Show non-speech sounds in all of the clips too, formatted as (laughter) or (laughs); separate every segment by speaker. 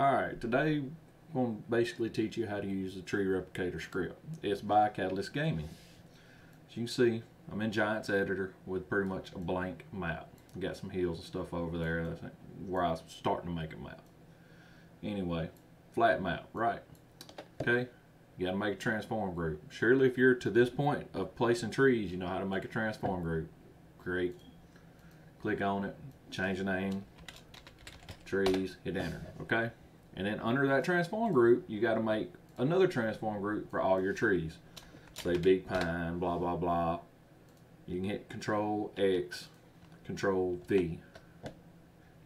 Speaker 1: Alright, today I'm going to basically teach you how to use the tree replicator script. It's by Catalyzer Gaming. As you can see, I'm in Giants Editor with pretty much a blank map. Got some hills and stuff over there where I was starting to make a map. Anyway, flat map, right. Okay, you got to make a transform group. Surely if you're to this point of placing trees, you know how to make a transform group. Great. Click on it, change the name, trees, hit enter, okay? And then under that transform group, you got to make another transform group for all your trees. Say big pine, blah, blah, blah. You can hit control X, control V.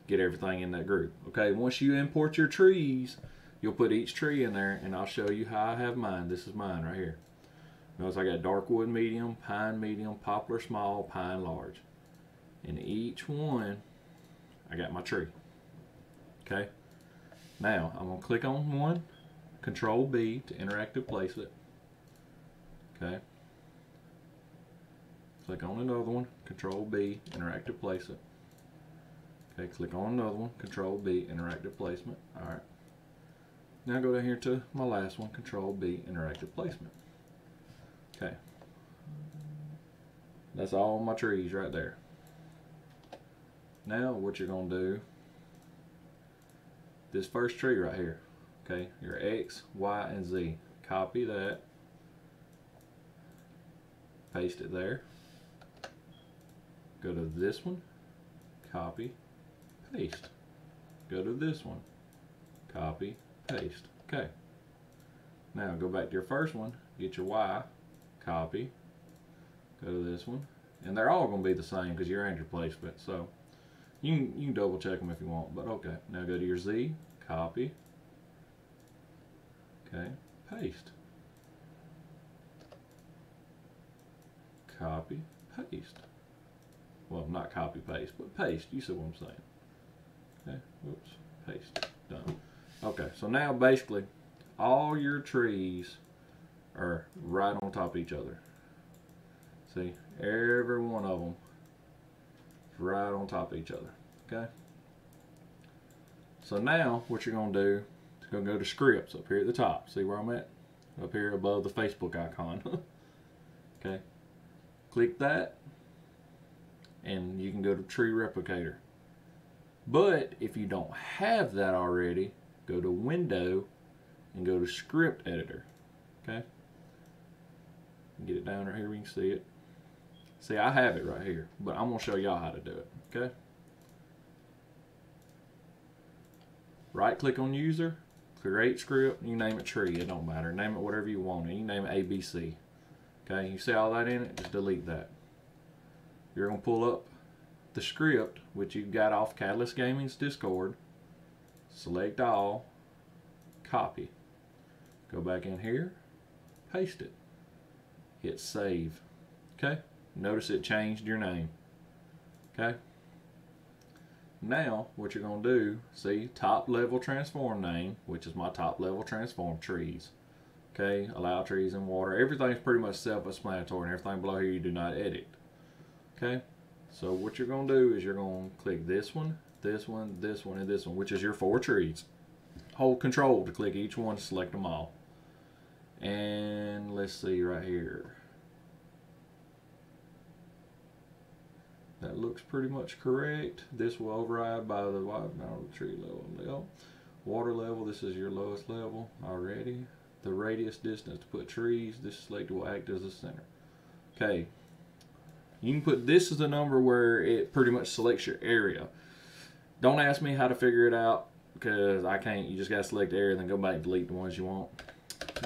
Speaker 1: Get everything in that group. Okay, once you import your trees, you'll put each tree in there and I'll show you how I have mine. This is mine right here. Notice I got darkwood medium, pine medium, poplar small, pine large. In each one, I got my tree. Okay. Now, I'm going to click on one, Control B to interactive place it. Okay. Click on another one, Control B, interactive place it. Okay, click on another one, Control B, interactive placement. Alright. Now go down here to my last one, Control B, interactive placement. Okay. That's all my trees right there. Now what you're going to do this first tree right here. Okay, your X, Y, and Z. Copy that. Paste it there. Go to this one. Copy. Paste. Go to this one. Copy. Paste. Okay. Now go back to your first one. Get your Y. Copy. Go to this one. And they're all going to be the same because you're in your placement. So you can, you can double check them if you want, but okay. Now go to your Z, copy, okay, paste. Copy, paste. Well, not copy, paste, but paste. You see what I'm saying. Okay, whoops, paste, done. Okay, so now basically all your trees are right on top of each other. See, every one of them right on top of each other. Okay. So now what you're going to do is going to go to scripts up here at the top. See where I'm at? Up here above the Facebook icon. (laughs) okay. Click that and you can go to tree replicator. But if you don't have that already, go to window and go to script editor. Okay. Get it down right here, we can see it. See, I have it right here, but I'm going to show y'all how to do it, okay? Right click on user, create script, you name it tree, it don't matter. Name it whatever you want, you name it ABC. Okay, you see all that in it, just delete that. You're going to pull up the script, which you got off Catalyzer Gaming's Discord, select all, copy. Go back in here, paste it, hit save, okay? Notice it changed your name. Okay? Now, what you're going to do, see, top level transform name, which is my top level transform trees. Okay, allow trees and water. Everything's pretty much self-explanatory, and everything below here you do not edit. Okay, so what you're going to do is you're going to click this one, this one, this one, and this one, which is your four trees. Hold control to click each one, select them all. And let's see right here. That looks pretty much correct. This will override by the wide water tree level. Water level, this is your lowest level already. The radius distance to put trees, this selector will act as a center. Okay, you can put this as a number where it pretty much selects your area. Don't ask me how to figure it out because I can't. You just got to select the area, then go back and delete the ones you want.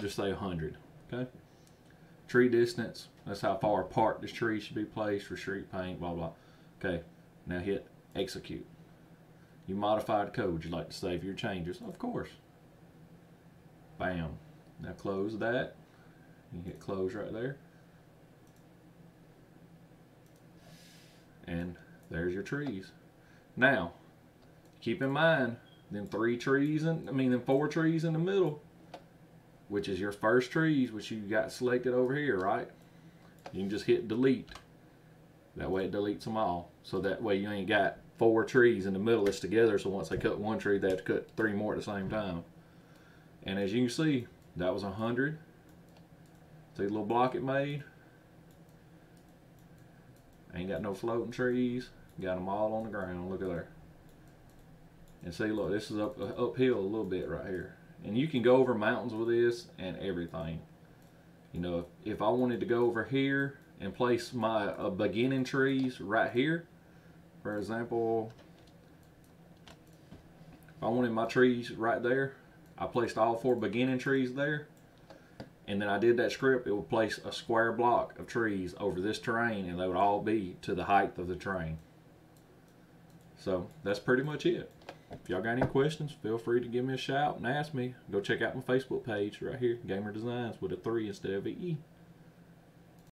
Speaker 1: Just say 100, okay? Tree distance, that's how far apart this tree should be placed for street paint, blah, blah. Okay, now hit execute. You modified code you'd like to save your changes, of course. Bam. Now close that. You hit close right there. And there's your trees. Now, keep in mind, them three trees, and I mean, them four trees in the middle, which is your first trees, which you got selected over here, right? You can just hit delete. That way it deletes them all. So that way you ain't got four trees in the middle that's together. So once they cut one tree, they have to cut three more at the same time. And as you can see, that was a hundred. See the little block it made? Ain't got no floating trees. Got them all on the ground. Look at there. And see, look, this is up uphill a little bit right here. And you can go over mountains with this and everything. You know, if I wanted to go over here and place my uh, beginning trees right here, for example, if I wanted my trees right there, I placed all four beginning trees there. And then I did that script, it would place a square block of trees over this terrain and they would all be to the height of the terrain. So that's pretty much it. If y'all got any questions, feel free to give me a shout and ask me. Go check out my Facebook page right here, Gamer Designs with a 3 instead of an E.